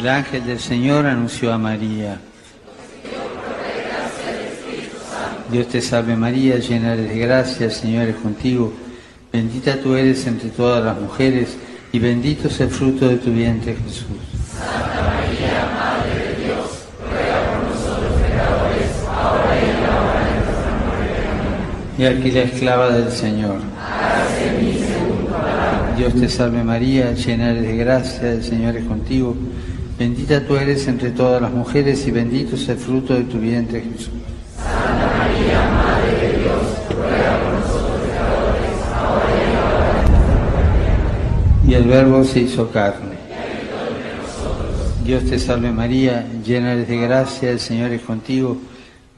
El ángel del Señor anunció a María. Dios te salve María, llena eres de gracia, el Señor es contigo. Bendita tú eres entre todas las mujeres y bendito es el fruto de tu vientre Jesús. Santa María, Madre de Dios, ruega por nosotros pecadores, ahora y en la hora de nuestra muerte. Y aquí la esclava del Señor. Dios te salve María, llena eres de gracia, el Señor es contigo. Bendita tú eres entre todas las mujeres y bendito es el fruto de tu vientre Jesús. Santa María, Madre de Dios, ruega por nosotros pecadores, ahora y en nuestra muerte. Y el Verbo se hizo carne. Dios te salve María, llena eres de gracia, el Señor es contigo.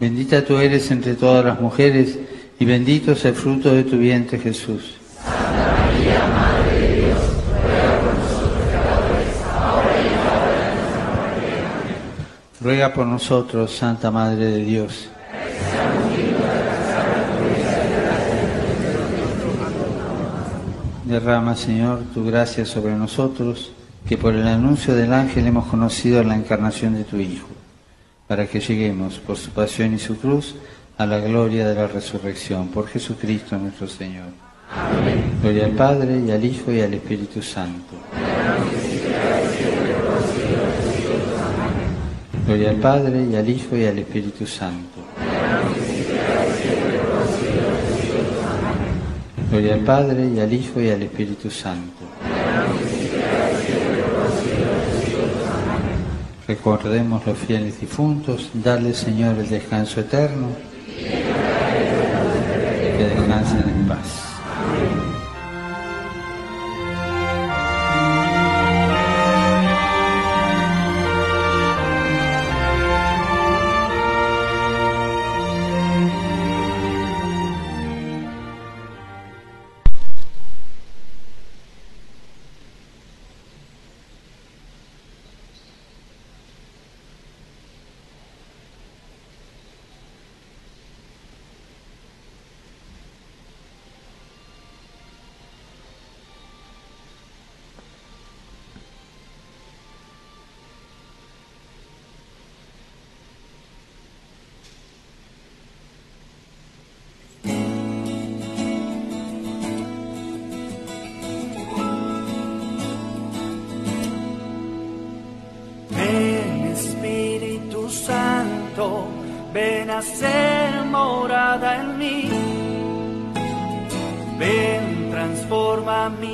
Bendita tú eres entre todas las mujeres y bendito es el fruto de tu vientre Jesús. Ruega por nosotros, Santa Madre de Dios. Derrama, Señor, tu gracia sobre nosotros, que por el anuncio del ángel hemos conocido la encarnación de tu Hijo, para que lleguemos por su pasión y su cruz a la gloria de la resurrección, por Jesucristo nuestro Señor. Amén. Gloria al Padre, y al Hijo, y al Espíritu Santo. Gloria al Padre, y al Hijo, y al Espíritu Santo. Gloria al Padre, y al Hijo, y al Espíritu Santo. Recordemos los fieles difuntos, darle Señor el descanso eterno,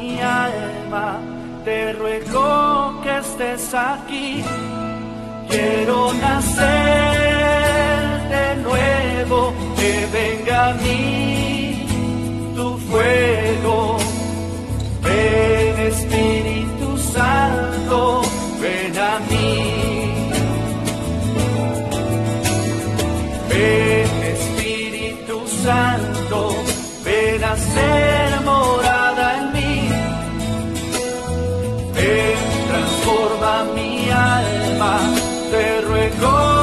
mi alma, te ruego que estés aquí. Quiero nacer de nuevo, que venga a mí tu fuego. Ven Espíritu Santo, ven a mí. Te ruego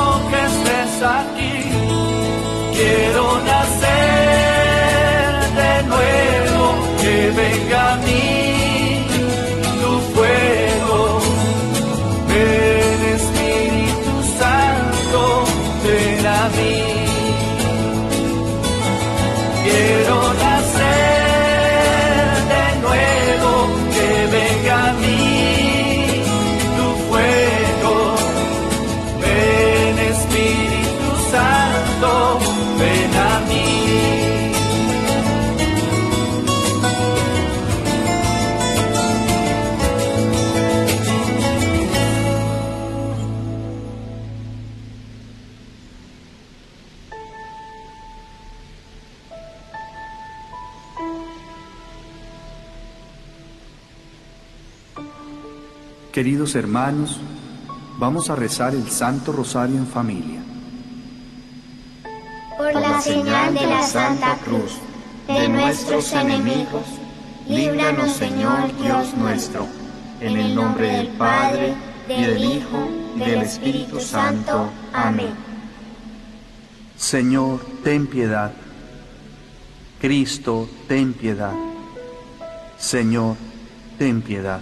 Queridos hermanos, vamos a rezar el Santo Rosario en familia. Por la señal de la Santa Cruz de nuestros enemigos, líbranos Señor Dios nuestro, en el nombre del Padre, del Hijo y del Espíritu Santo. Amén. Señor, ten piedad. Cristo, ten piedad. Señor, ten piedad.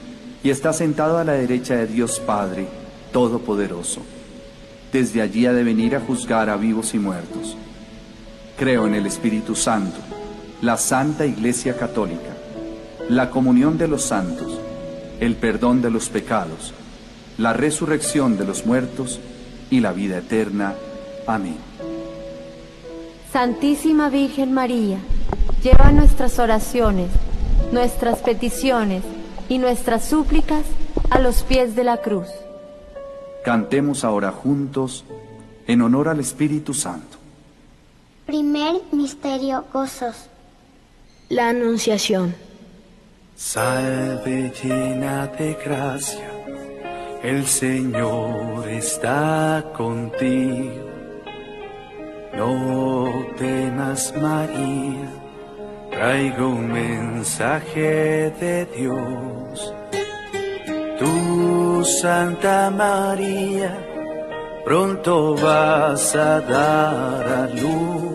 y está sentado a la derecha de Dios Padre Todopoderoso. Desde allí ha de venir a juzgar a vivos y muertos. Creo en el Espíritu Santo, la Santa Iglesia Católica, la comunión de los santos, el perdón de los pecados, la resurrección de los muertos y la vida eterna. Amén. Santísima Virgen María, lleva nuestras oraciones, nuestras peticiones y nuestras súplicas a los pies de la cruz. Cantemos ahora juntos en honor al Espíritu Santo. Primer misterio gozoso. La Anunciación. Salve llena de gracia, el Señor está contigo. No temas María, traigo un mensaje de Dios. Tú, Santa María, pronto vas a dar a luz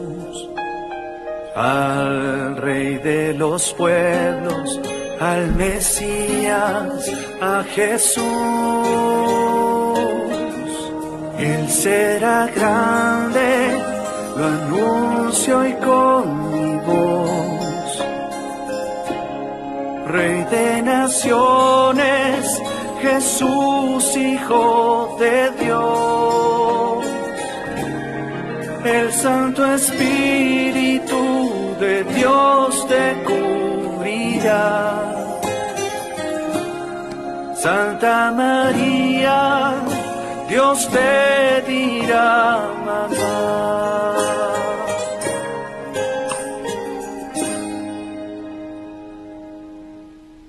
al Rey de los pueblos, al Mesías, a Jesús. Él será grande, lo anuncio hoy con mi voz. Rey de naciones, Jesús, Hijo de Dios. El Santo Espíritu de Dios te cubrirá. Santa María, Dios te dirá, mamá.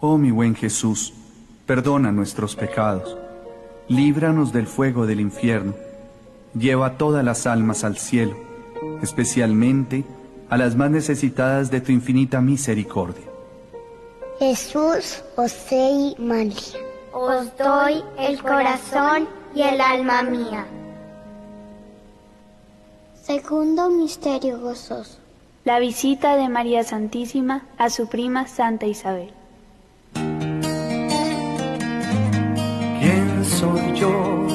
Oh mi buen Jesús, perdona nuestros pecados, líbranos del fuego del infierno, lleva todas las almas al cielo, especialmente a las más necesitadas de tu infinita misericordia. Jesús, José y María, os doy el corazón y el alma mía. Segundo misterio gozoso. La visita de María Santísima a su prima Santa Isabel. Soy yo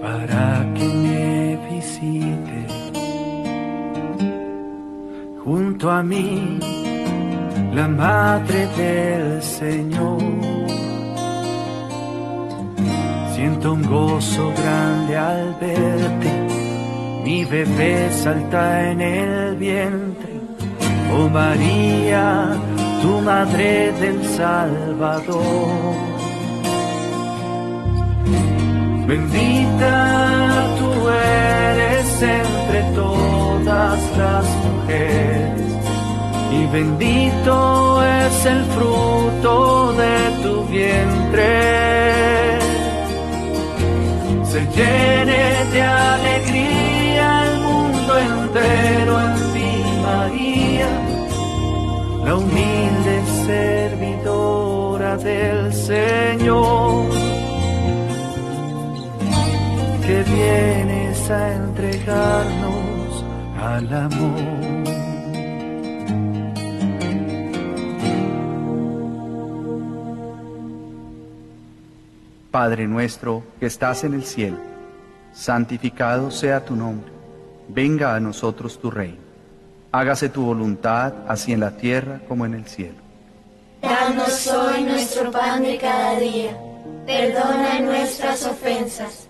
para que me visite? Junto a mí, la Madre del Señor. Siento un gozo grande al verte, mi bebé salta en el vientre. Oh María, tu Madre del Salvador. Bendita tú eres entre todas las mujeres y bendito es el fruto de tu vientre. Se llene de alegría el mundo entero en ti, María, la humilde servidora del Señor a entregarnos al amor. Padre nuestro que estás en el cielo, santificado sea tu nombre, venga a nosotros tu reino, hágase tu voluntad así en la tierra como en el cielo. Danos hoy nuestro pan de cada día, perdona nuestras ofensas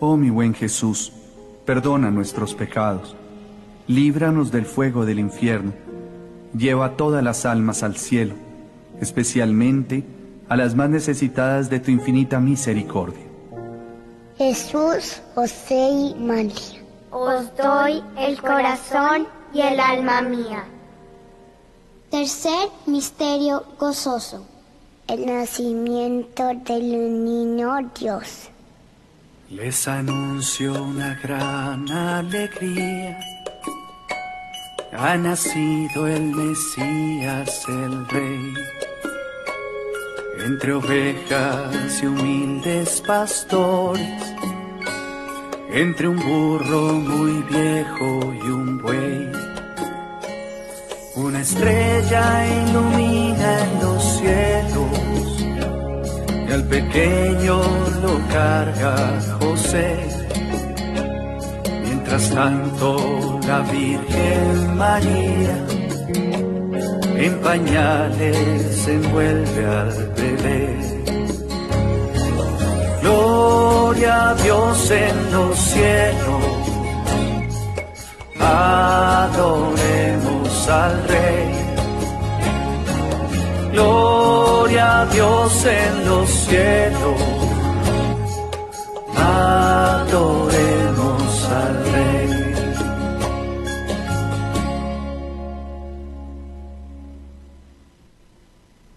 Oh mi buen Jesús, perdona nuestros pecados, líbranos del fuego del infierno, lleva todas las almas al cielo, especialmente a las más necesitadas de tu infinita misericordia. Jesús, José y María, os doy el corazón y el alma mía. Tercer misterio gozoso. El nacimiento del niño Dios. Les anuncio una gran alegría. Ha nacido el Mesías, el Rey. Entre ovejas y humildes pastores, entre un burro muy viejo y un buey. Una estrella ilumina en los cielos y al pequeño lo carga José. Mientras tanto la Virgen María en pañales envuelve al bebé. Gloria a Dios en los cielos, adoremos al Rey. Gloria a Dios en los cielos, adoremos al Rey.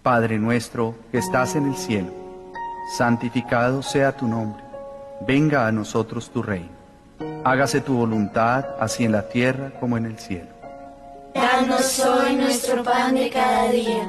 Padre nuestro que estás en el cielo, santificado sea tu nombre, venga a nosotros tu reino, hágase tu voluntad así en la tierra como en el cielo. Danos hoy nuestro pan de cada día,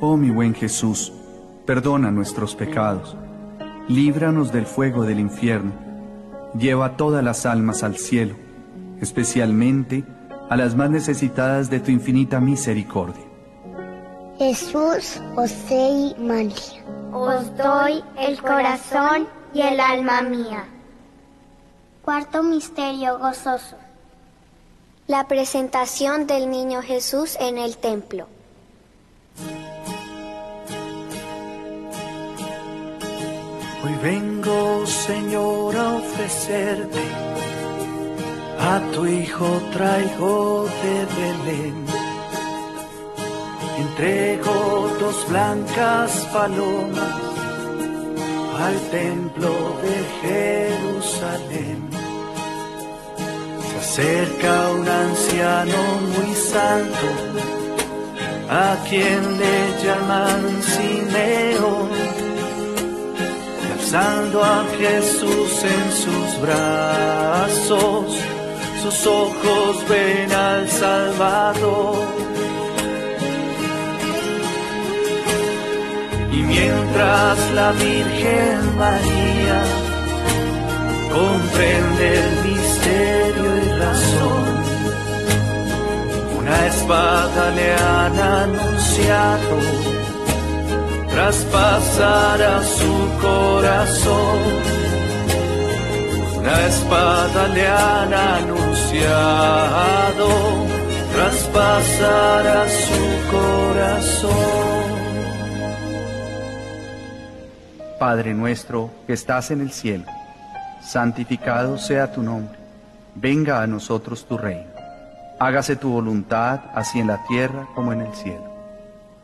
Oh mi buen Jesús, perdona nuestros pecados, líbranos del fuego del infierno, lleva todas las almas al cielo, especialmente a las más necesitadas de tu infinita misericordia. Jesús, José y María, os doy el corazón y el alma mía. Cuarto misterio gozoso. La presentación del niño Jesús en el templo. Hoy vengo, Señor, a ofrecerte. A tu Hijo traigo de Belén. Entrego dos blancas palomas al templo de Jerusalén. Se acerca un anciano muy santo, a quien le llaman Simeón, y alzando a Jesús en sus brazos, sus ojos ven al Salvador. Y mientras la Virgen María comprende el misterio y razón, una espada le han anunciado traspasar a su corazón. Una espada le han anunciado traspasar a su corazón. Padre nuestro que estás en el cielo, santificado sea tu nombre, venga a nosotros tu reino, hágase tu voluntad así en la tierra como en el cielo.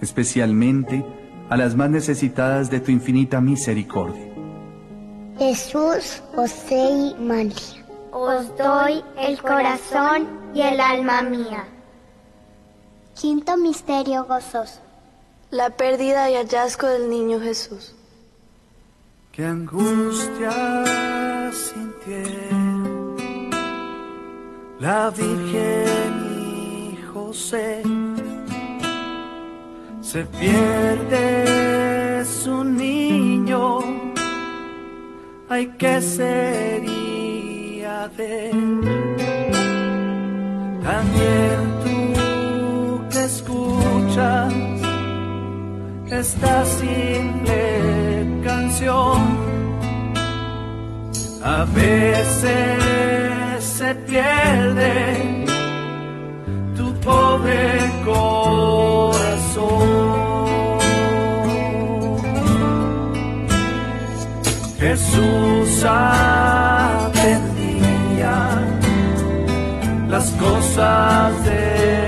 especialmente a las más necesitadas de tu infinita misericordia. Jesús, José y María, os doy el corazón y el alma mía. Quinto misterio gozoso. La pérdida y hallazgo del niño Jesús. Qué angustia sintieron la Virgen y José. Se pierde su niño, hay que sería de él. También tú que escuchas esta simple canción. A veces se pierde tu pobre corazón. Jesús atendía las cosas de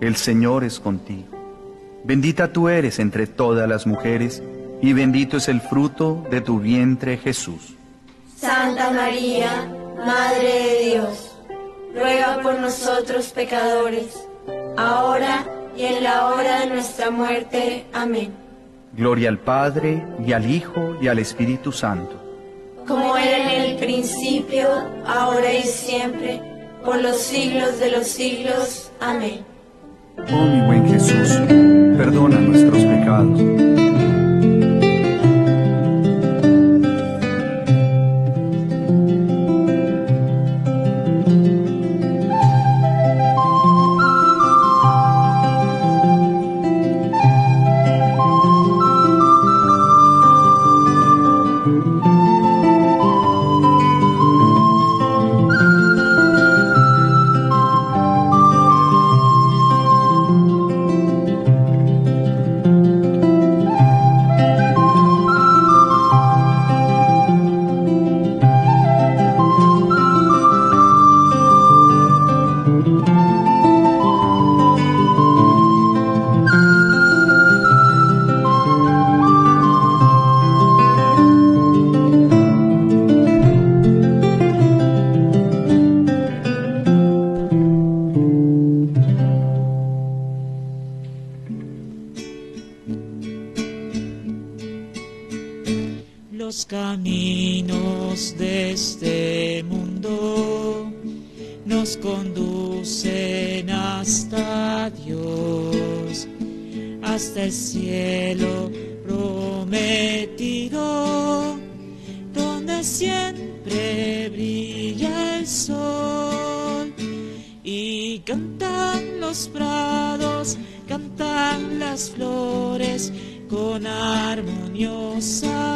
el Señor es contigo. Bendita tú eres entre todas las mujeres, y bendito es el fruto de tu vientre Jesús. Santa María, Madre de Dios, ruega por nosotros pecadores, ahora y en la hora de nuestra muerte. Amén. Gloria al Padre, y al Hijo, y al Espíritu Santo. Como era en el principio, ahora y siempre, por los siglos de los siglos. Amén. Oh mi buen Jesús, perdona nuestros pecados. Los caminos de este mundo nos conducen hasta Dios, hasta el cielo prometido, donde siempre brilla el sol y cantan los prados, cantan las flores con armoniosa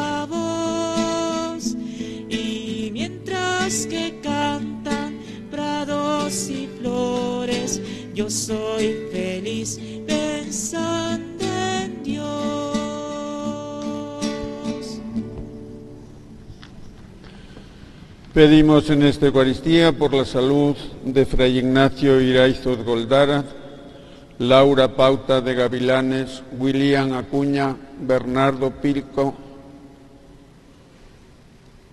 yo soy feliz pensando en Dios. Pedimos en esta Eucaristía por la salud de Fray Ignacio Iraizos Goldara, Laura Pauta de Gavilanes, William Acuña, Bernardo Pilco,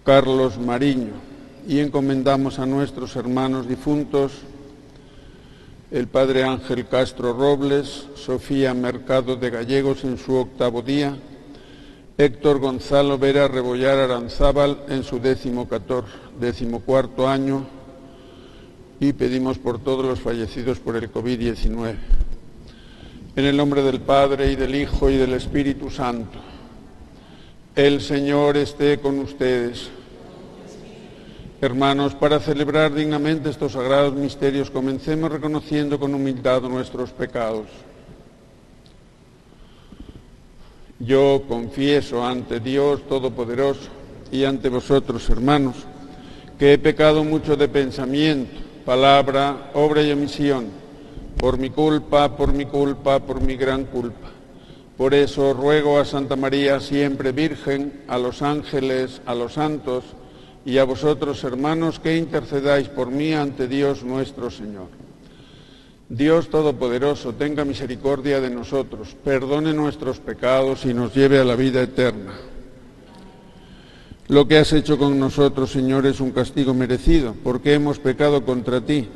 Carlos Mariño. Y encomendamos a nuestros hermanos difuntos, el Padre Ángel Castro Robles, Sofía Mercado de Gallegos en su octavo día, Héctor Gonzalo Vera Rebollar Aranzábal en su décimo, décimo cuarto año y pedimos por todos los fallecidos por el COVID-19. En el nombre del Padre y del Hijo y del Espíritu Santo. El Señor esté con ustedes. Hermanos, para celebrar dignamente estos sagrados misterios, comencemos reconociendo con humildad nuestros pecados. Yo confieso ante Dios Todopoderoso y ante vosotros, hermanos, que he pecado mucho de pensamiento, palabra, obra y omisión por mi culpa, por mi culpa, por mi gran culpa. Por eso ruego a Santa María, siempre Virgen, a los ángeles, a los santos y a vosotros, hermanos, que intercedáis por mí ante Dios nuestro Señor. Dios Todopoderoso, tenga misericordia de nosotros, perdone nuestros pecados y nos lleve a la vida eterna. Lo que has hecho con nosotros, Señor, es un castigo merecido, porque hemos pecado contra ti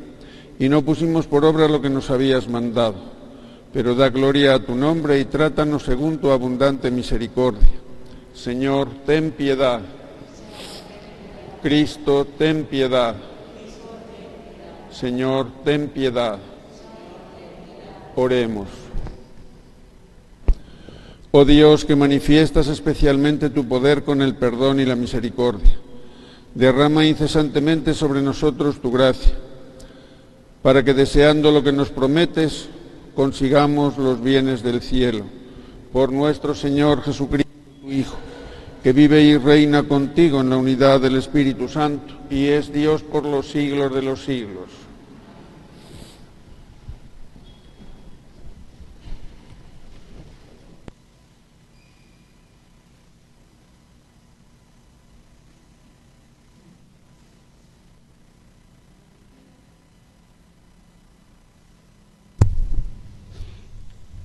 y no pusimos por obra lo que nos habías mandado pero da gloria a tu nombre y trátanos según tu abundante misericordia. Señor, ten piedad. Cristo, ten piedad. Señor, ten piedad. Oremos. Oh Dios, que manifiestas especialmente tu poder con el perdón y la misericordia, derrama incesantemente sobre nosotros tu gracia, para que deseando lo que nos prometes, consigamos los bienes del cielo. Por nuestro Señor Jesucristo, tu Hijo, que vive y reina contigo en la unidad del Espíritu Santo y es Dios por los siglos de los siglos.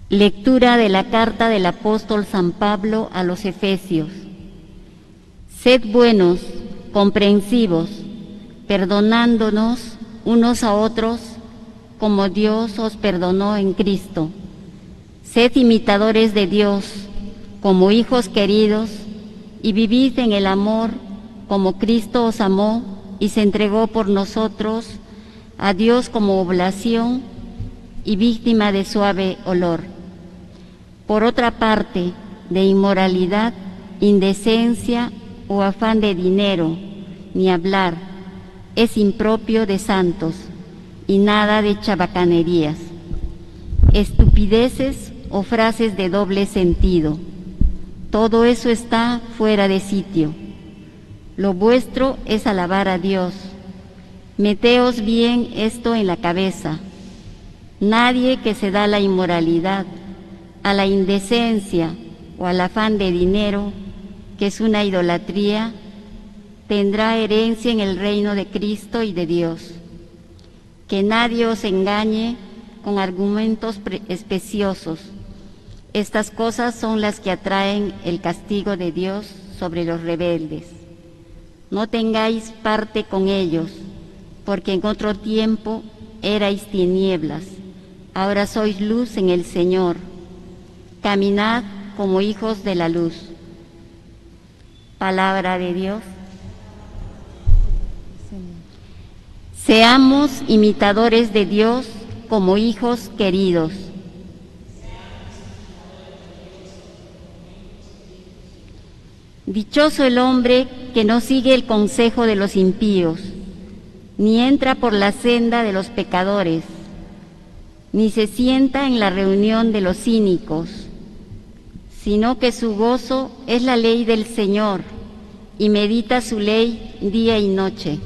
Lectura de la carta del apóstol San Pablo a los Efesios. Sed buenos, comprensivos, perdonándonos unos a otros como Dios os perdonó en Cristo. Sed imitadores de Dios como hijos queridos y vivid en el amor como Cristo os amó y se entregó por nosotros a Dios como oblación y víctima de suave olor. Por otra parte, de inmoralidad, indecencia o afán de dinero, ni hablar, es impropio de santos y nada de chabacanerías, estupideces o frases de doble sentido. Todo eso está fuera de sitio. Lo vuestro es alabar a Dios. Meteos bien esto en la cabeza. Nadie que se da la inmoralidad a la indecencia o al afán de dinero, que es una idolatría, tendrá herencia en el reino de Cristo y de Dios. Que nadie os engañe con argumentos especiosos. Estas cosas son las que atraen el castigo de Dios sobre los rebeldes. No tengáis parte con ellos, porque en otro tiempo erais tinieblas, ahora sois luz en el Señor caminad como hijos de la luz. Palabra de Dios. Seamos imitadores de Dios como hijos queridos. Dichoso el hombre que no sigue el consejo de los impíos, ni entra por la senda de los pecadores, ni se sienta en la reunión de los cínicos sino que su gozo es la ley del Señor y medita su ley día y noche.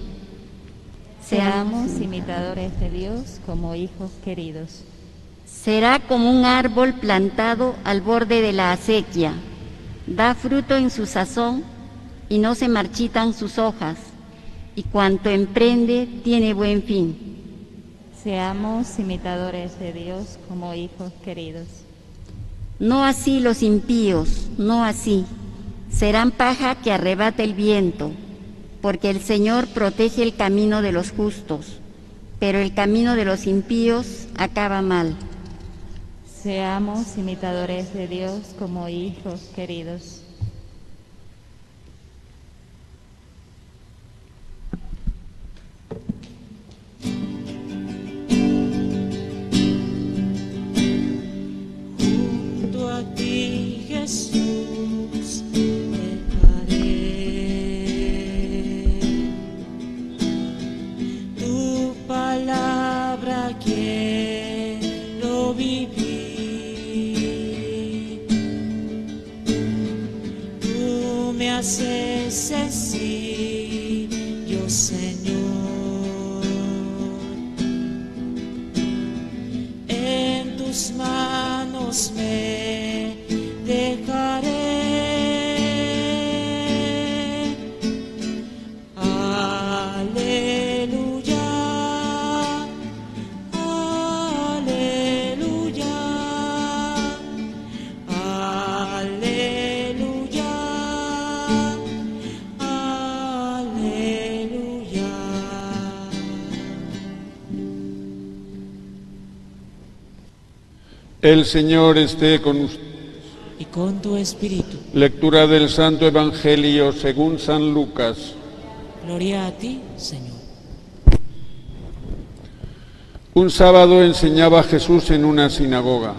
Seamos imitadores de Dios como hijos queridos. Será como un árbol plantado al borde de la acequia, da fruto en su sazón y no se marchitan sus hojas, y cuanto emprende tiene buen fin. Seamos imitadores de Dios como hijos queridos. No así los impíos, no así. Serán paja que arrebata el viento, porque el Señor protege el camino de los justos, pero el camino de los impíos acaba mal. Seamos imitadores de Dios como hijos queridos. El Señor esté con usted. Y con tu espíritu. Lectura del Santo Evangelio según San Lucas. Gloria a ti, Señor. Un sábado enseñaba Jesús en una sinagoga.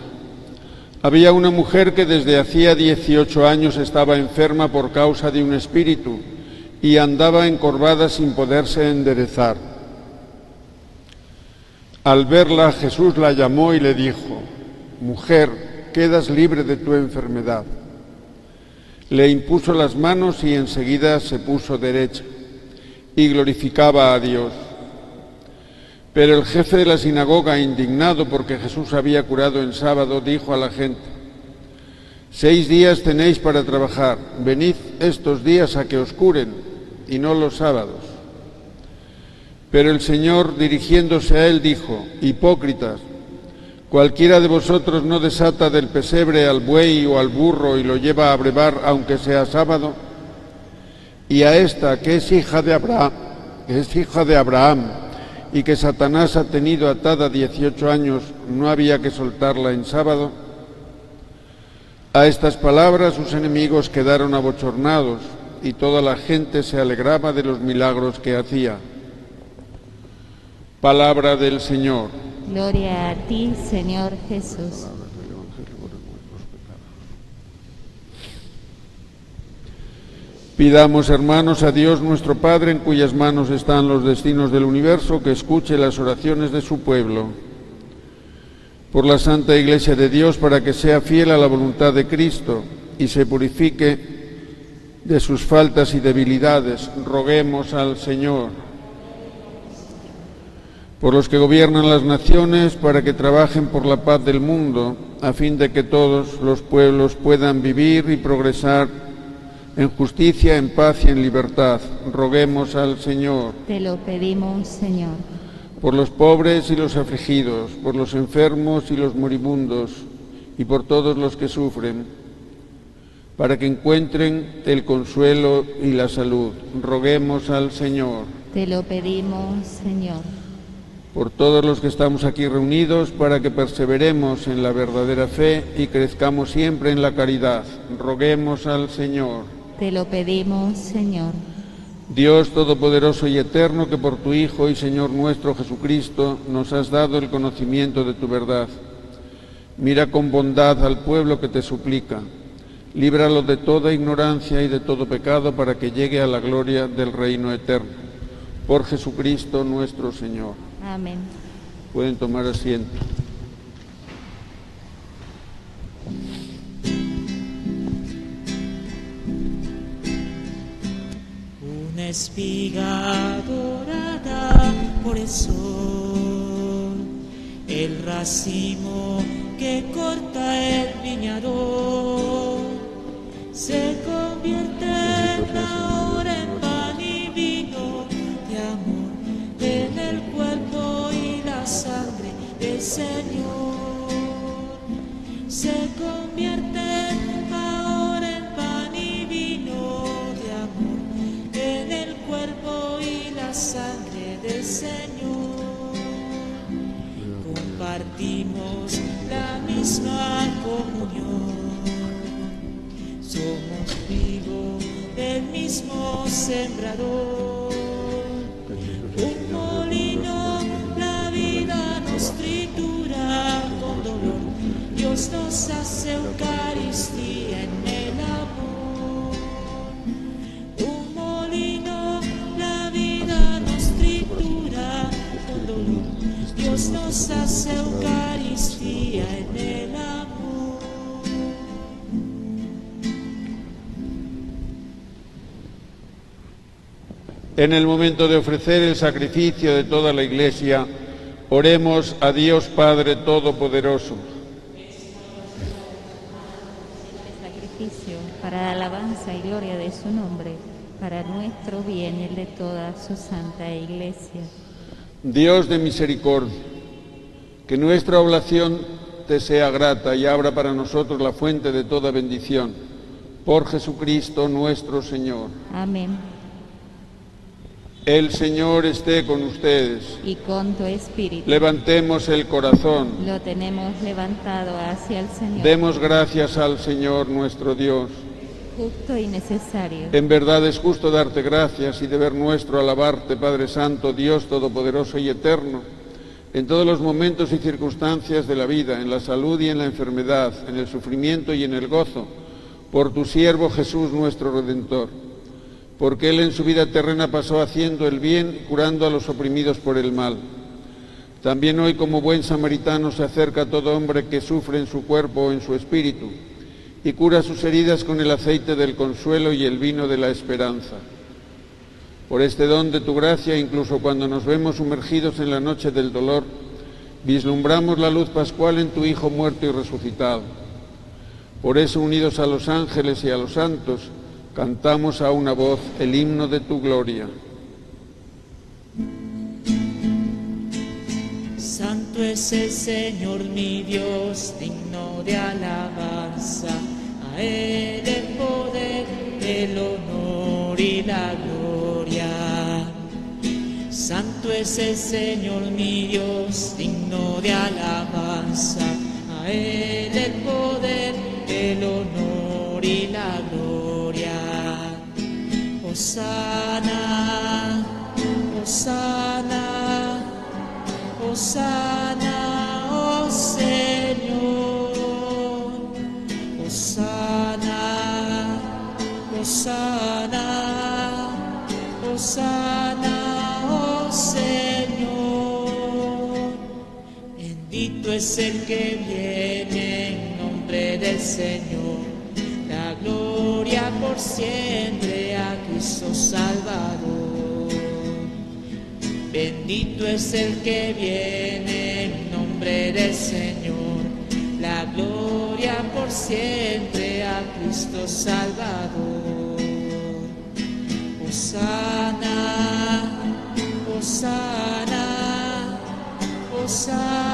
Había una mujer que desde hacía 18 años estaba enferma por causa de un espíritu y andaba encorvada sin poderse enderezar. Al verla Jesús la llamó y le dijo, Mujer, quedas libre de tu enfermedad. Le impuso las manos y enseguida se puso derecha y glorificaba a Dios. Pero el jefe de la sinagoga, indignado porque Jesús había curado en sábado, dijo a la gente, Seis días tenéis para trabajar, venid estos días a que os curen, y no los sábados. Pero el Señor, dirigiéndose a él, dijo, Hipócritas, cualquiera de vosotros no desata del pesebre al buey o al burro y lo lleva a brevar aunque sea sábado, y a esta que es hija de Abraham, es hija de Abraham, y que Satanás ha tenido atada 18 años, no había que soltarla en sábado. A estas palabras sus enemigos quedaron abochornados y toda la gente se alegraba de los milagros que hacía. Palabra del Señor. Gloria a ti, Señor Jesús. Pidamos, hermanos, a Dios nuestro Padre, en cuyas manos están los destinos del universo, que escuche las oraciones de su pueblo. Por la Santa Iglesia de Dios, para que sea fiel a la voluntad de Cristo y se purifique de sus faltas y debilidades, roguemos al Señor. Por los que gobiernan las naciones, para que trabajen por la paz del mundo, a fin de que todos los pueblos puedan vivir y progresar en justicia, en paz y en libertad. Roguemos al Señor. Te lo pedimos, Señor. Por los pobres y los afligidos, por los enfermos y los moribundos, y por todos los que sufren, para que encuentren el consuelo y la salud. Roguemos al Señor. Te lo pedimos, Señor. Por todos los que estamos aquí reunidos, para que perseveremos en la verdadera fe y crezcamos siempre en la caridad. Roguemos al Señor. Te lo pedimos, Señor. Dios Todopoderoso y Eterno, que por tu Hijo y Señor nuestro Jesucristo nos has dado el conocimiento de tu verdad. Mira con bondad al pueblo que te suplica. Líbralo de toda ignorancia y de todo pecado para que llegue a la gloria del reino eterno. Por Jesucristo nuestro Señor. Amén. Pueden tomar asiento. Una espiga dorada por el sol, el racimo que corta el viñador, se convierte en pan Señor. Se convierte ahora en pan y vino de amor en el cuerpo y la sangre del Señor. Compartimos la misma comunión. Somos trigo del mismo sembrador. Eucaristía en el amor. Un molino, la vida nos tritura con dolor. Dios nos hace Eucaristía en el amor. En el momento de ofrecer el sacrificio de toda la Iglesia, oremos a Dios Padre Todopoderoso. Sacrificio para la alabanza y gloria de su nombre, para nuestro bien y el de toda su santa iglesia. Dios de misericordia, que nuestra oblación te sea grata y abra para nosotros la fuente de toda bendición. Por Jesucristo nuestro Señor. Amén. El Señor esté con ustedes. Y con tu espíritu. Levantemos el corazón. Lo tenemos levantado hacia el Señor. Demos gracias al Señor nuestro Dios. En verdad es justo darte gracias y deber nuestro alabarte, Padre Santo, Dios Todopoderoso y Eterno, en todos los momentos y circunstancias de la vida, en la salud y en la enfermedad, en el sufrimiento y en el gozo, por tu siervo Jesús nuestro Redentor porque él en su vida terrena pasó haciendo el bien curando a los oprimidos por el mal. También hoy como buen samaritano se acerca a todo hombre que sufre en su cuerpo o en su espíritu y cura sus heridas con el aceite del consuelo y el vino de la esperanza. Por este don de tu gracia, incluso cuando nos vemos sumergidos en la noche del dolor, vislumbramos la luz pascual en tu Hijo muerto y resucitado. Por eso, unidos a los ángeles y a los santos, Cantamos a una voz el himno de tu gloria. Santo es el Señor mi Dios, digno de alabanza. A Él el poder, el honor y la gloria. Santo es el Señor mi Dios, digno de alabanza. A Él el poder, el honor y la gloria. Osana, Osana, Osana, oh Señor. Osana, Osana, Osana, oh Señor. Bendito es el que viene en nombre del Señor. La gloria por siempre a Cristo Salvador. Bendito es el que viene en nombre del Señor. La gloria por siempre a Cristo Salvador. Osana, Osana, Osana,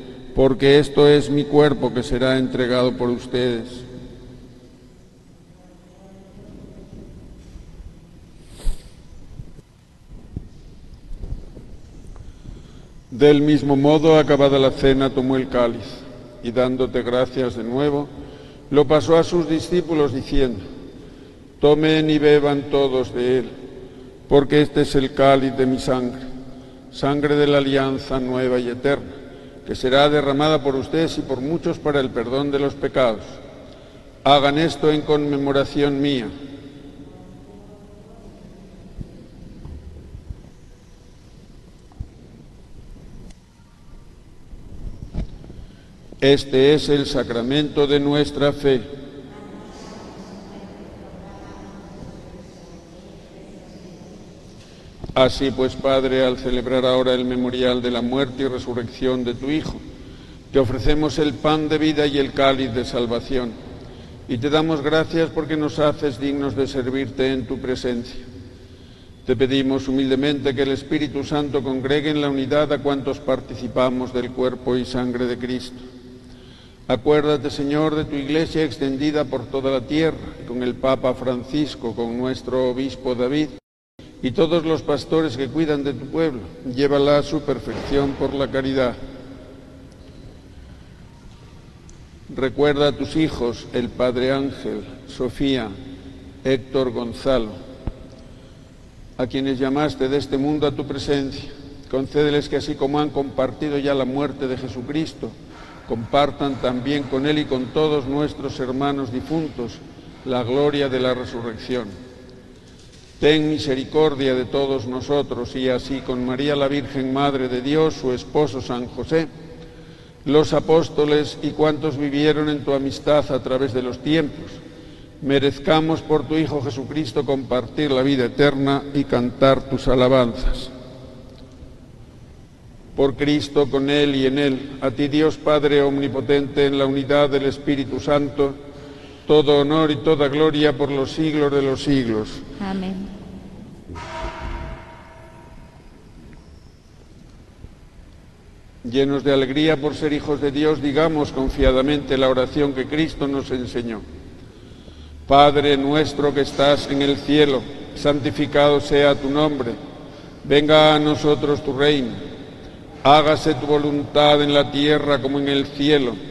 porque esto es mi cuerpo que será entregado por ustedes. Del mismo modo, acabada la cena, tomó el cáliz y dándote gracias de nuevo, lo pasó a sus discípulos diciendo, tomen y beban todos de él, porque este es el cáliz de mi sangre, sangre de la alianza nueva y eterna, que será derramada por ustedes y por muchos para el perdón de los pecados. Hagan esto en conmemoración mía. Este es el sacramento de nuestra fe. Así pues, Padre, al celebrar ahora el memorial de la muerte y resurrección de tu Hijo, te ofrecemos el pan de vida y el cáliz de salvación, y te damos gracias porque nos haces dignos de servirte en tu presencia. Te pedimos humildemente que el Espíritu Santo congregue en la unidad a cuantos participamos del cuerpo y sangre de Cristo. Acuérdate, Señor, de tu iglesia extendida por toda la tierra, con el Papa Francisco, con nuestro obispo David y todos los pastores que cuidan de tu pueblo. Llévala a su perfección por la caridad. Recuerda a tus hijos, el Padre Ángel, Sofía, Héctor Gonzalo, a quienes llamaste de este mundo a tu presencia. Concédeles que así como han compartido ya la muerte de Jesucristo, compartan también con Él y con todos nuestros hermanos difuntos la gloria de la resurrección. Ten misericordia de todos nosotros y así con María la Virgen, Madre de Dios, su esposo San José, los apóstoles y cuantos vivieron en tu amistad a través de los tiempos, merezcamos por tu Hijo Jesucristo compartir la vida eterna y cantar tus alabanzas. Por Cristo, con Él y en Él, a ti Dios Padre Omnipotente, en la unidad del Espíritu Santo, todo honor y toda gloria por los siglos de los siglos. Amén. Llenos de alegría por ser hijos de Dios, digamos confiadamente la oración que Cristo nos enseñó. Padre nuestro que estás en el cielo, santificado sea tu nombre. Venga a nosotros tu reino. Hágase tu voluntad en la tierra como en el cielo.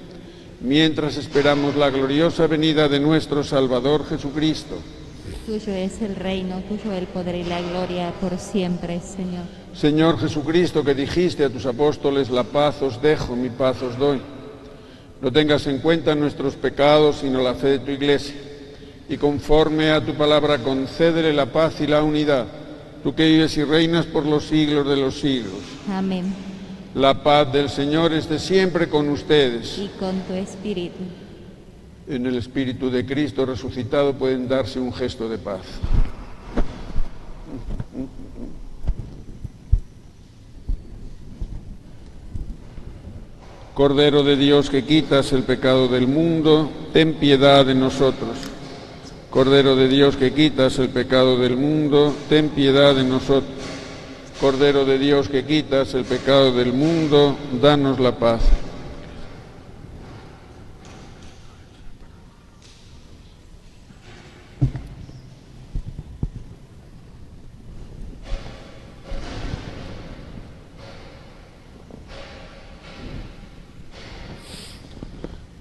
mientras esperamos la gloriosa venida de nuestro Salvador Jesucristo. Tuyo es el reino, tuyo el poder y la gloria por siempre, Señor. Señor Jesucristo, que dijiste a tus apóstoles, la paz os dejo, mi paz os doy. No tengas en cuenta nuestros pecados, sino la fe de tu iglesia. Y conforme a tu palabra, concédele la paz y la unidad, tú que vives y reinas por los siglos de los siglos. Amén. La paz del Señor esté siempre con ustedes. Y con tu espíritu. En el espíritu de Cristo resucitado pueden darse un gesto de paz. Cordero de Dios que quitas el pecado del mundo, ten piedad de nosotros. Cordero de Dios que quitas el pecado del mundo, ten piedad de nosotros. Cordero de Dios que quitas el pecado del mundo, danos la paz.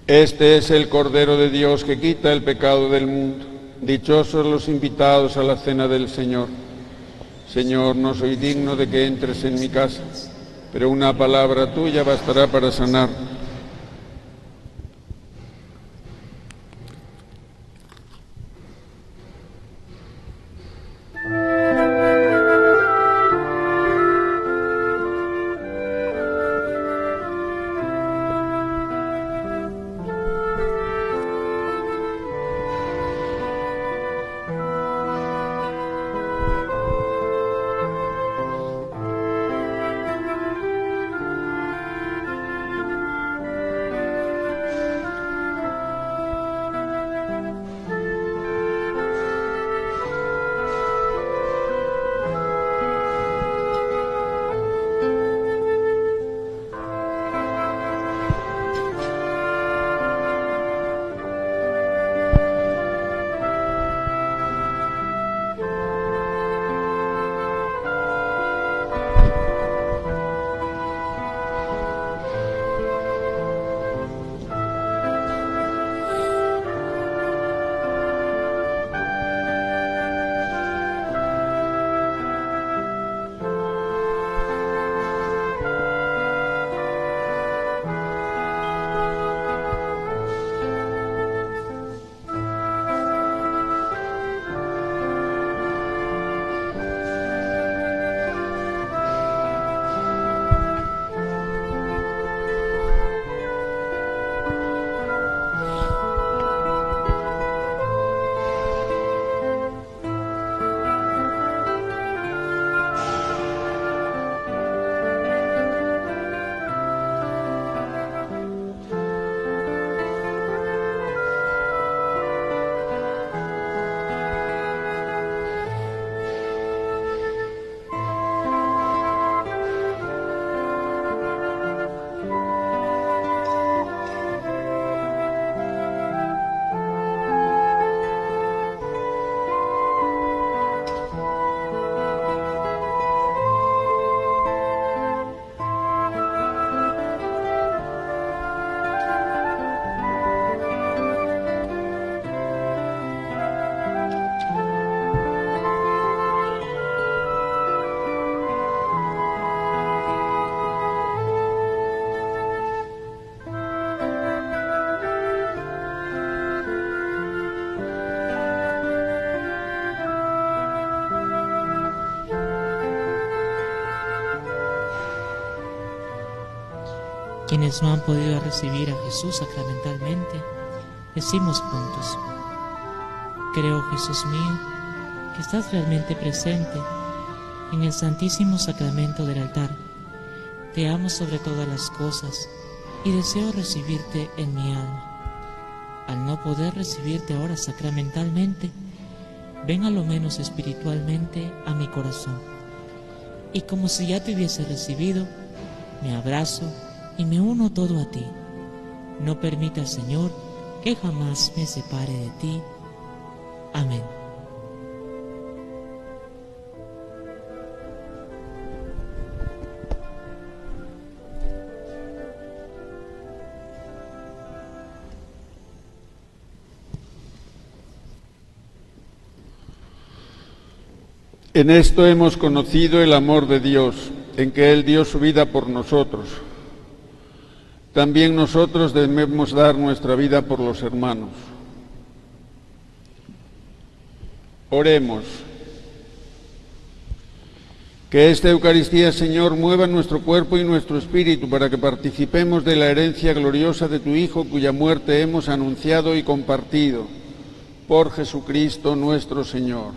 Este es el Cordero de Dios que quita el pecado del mundo. Dichosos los invitados a la cena del Señor. Señor, no soy digno de que entres en mi casa, pero una palabra tuya bastará para sanar. Quienes no han podido recibir a Jesús sacramentalmente, decimos juntos, creo Jesús mío, que estás realmente presente en el Santísimo Sacramento del altar. Te amo sobre todas las cosas y deseo recibirte en mi alma. Al no poder recibirte ahora sacramentalmente, ven a lo menos espiritualmente a mi corazón. Y como si ya te hubiese recibido, me abrazo y me uno todo a ti. No permita, Señor, que jamás me separe de ti. Amén. En esto hemos conocido el amor de Dios, en que Él dio su vida por nosotros. También nosotros debemos dar nuestra vida por los hermanos. Oremos. Que esta Eucaristía, Señor, mueva nuestro cuerpo y nuestro espíritu para que participemos de la herencia gloriosa de tu Hijo, cuya muerte hemos anunciado y compartido. Por Jesucristo nuestro Señor.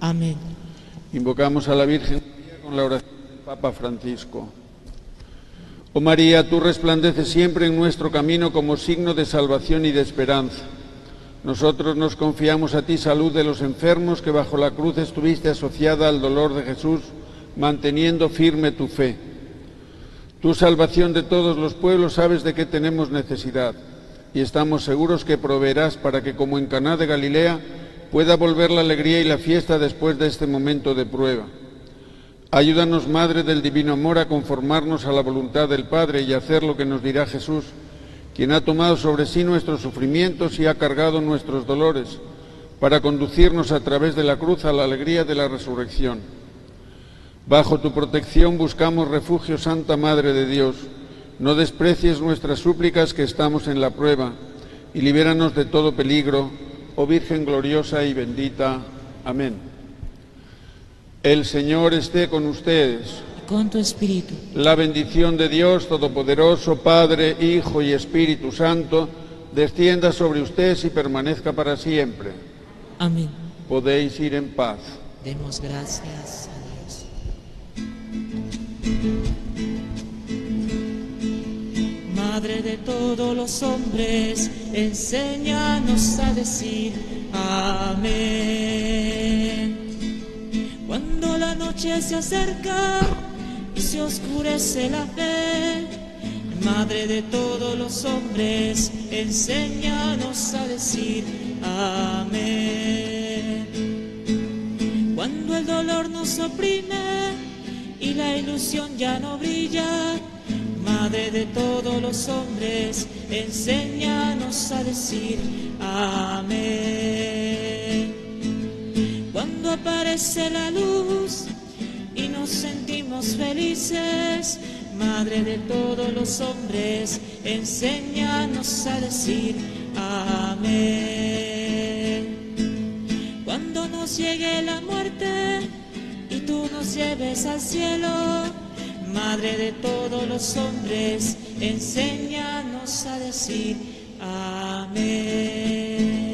Amén. Invocamos a la Virgen María con la oración del Papa Francisco. Oh María, tú resplandeces siempre en nuestro camino como signo de salvación y de esperanza. Nosotros nos confiamos a ti, salud de los enfermos, que bajo la cruz estuviste asociada al dolor de Jesús, manteniendo firme tu fe. Tu salvación de todos los pueblos sabes de qué tenemos necesidad y estamos seguros que proveerás para que como en Caná de Galilea pueda volver la alegría y la fiesta después de este momento de prueba. Ayúdanos, Madre del Divino Amor, a conformarnos a la voluntad del Padre y hacer lo que nos dirá Jesús, quien ha tomado sobre sí nuestros sufrimientos y ha cargado nuestros dolores, para conducirnos a través de la cruz a la alegría de la resurrección. Bajo tu protección buscamos refugio, Santa Madre de Dios. No desprecies nuestras súplicas que estamos en la prueba y libéranos de todo peligro oh Virgen gloriosa y bendita. Amén. El Señor esté con ustedes. Con tu espíritu. La bendición de Dios Todopoderoso, Padre, Hijo y Espíritu Santo, descienda sobre ustedes y permanezca para siempre. Amén. Podéis ir en paz. Demos gracias a Dios. Madre de todos los hombres, enséñanos a decir amén. Cuando la noche se acerca y se oscurece la fe, Madre de todos los hombres, enséñanos a decir amén. Cuando el dolor nos oprime y la ilusión ya no brilla, Madre de todos los hombres, enséñanos a decir amén. Cuando aparece la luz y nos sentimos felices, Madre de todos los hombres, enséñanos a decir amén. Cuando nos llegue la muerte y tú nos lleves al cielo, Madre de todos los hombres, enséñanos a decir amén.